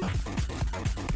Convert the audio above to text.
フフフフ。